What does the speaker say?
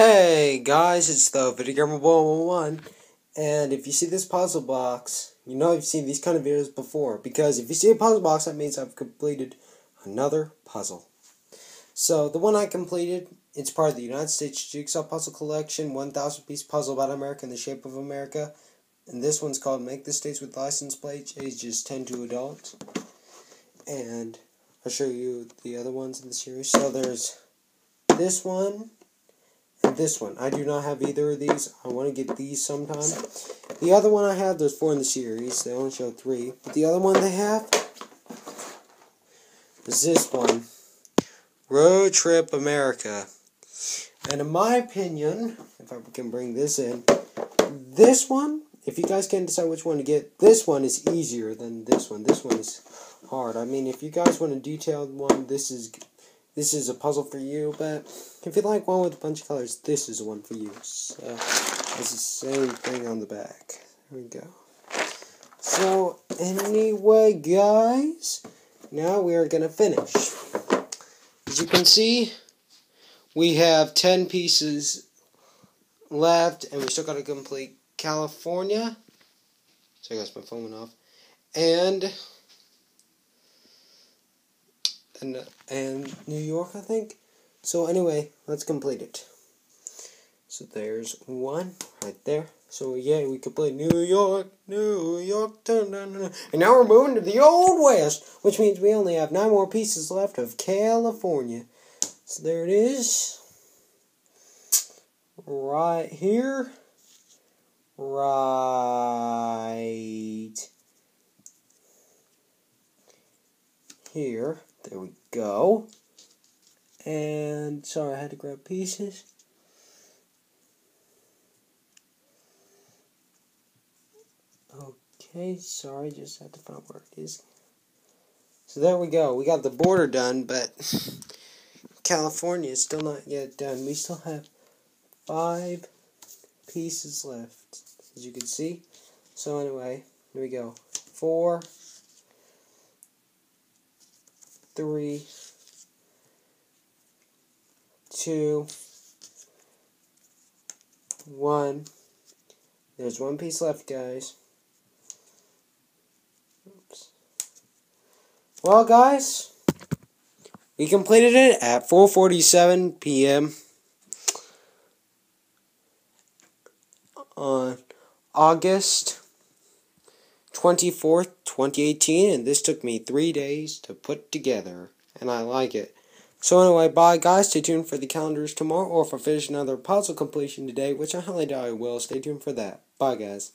Hey guys, it's the Video Gamer 101 and if you see this puzzle box, you know I've seen these kind of videos before because if you see a puzzle box that means I've completed another puzzle. So the one I completed, it's part of the United States Jigsaw Puzzle Collection 1000 piece puzzle about America in the shape of America and this one's called Make the States with License Plates ages 10 to adult, and I'll show you the other ones in the series. So there's this one and this one. I do not have either of these. I want to get these sometime. The other one I have, there's four in the series. They only show three. But the other one they have is this one. Road Trip America. And in my opinion, if I can bring this in, this one, if you guys can decide which one to get, this one is easier than this one. This one is hard. I mean, if you guys want a detailed one, this is this is a puzzle for you, but if you like one with a bunch of colors, this is one for you. So, it's the same thing on the back. There we go. So, anyway, guys, now we are going to finish. As you can see, we have 10 pieces left, and we still got to complete California. So I got my phone went off. And and and New York, I think. So anyway, let's complete it. So there's one right there. So yeah, we complete New York, New York, dun, dun, dun. and now we're moving to the Old West, which means we only have nine more pieces left of California. So there it is, right here, right here. There we go. And sorry, I had to grab pieces. Okay, sorry, just had to find where it is. So there we go. We got the border done, but California is still not yet done. We still have five pieces left, as you can see. So anyway, here we go. Four, three, two, one. There's one piece left, guys. Oops. Well, guys, we completed it at 4:47 p.m. on August 24th, 2018, and this took me three days to put together, and I like it. So anyway, bye guys, stay tuned for the calendars tomorrow, or if I finish another puzzle completion today, which I highly doubt I will, stay tuned for that. Bye guys.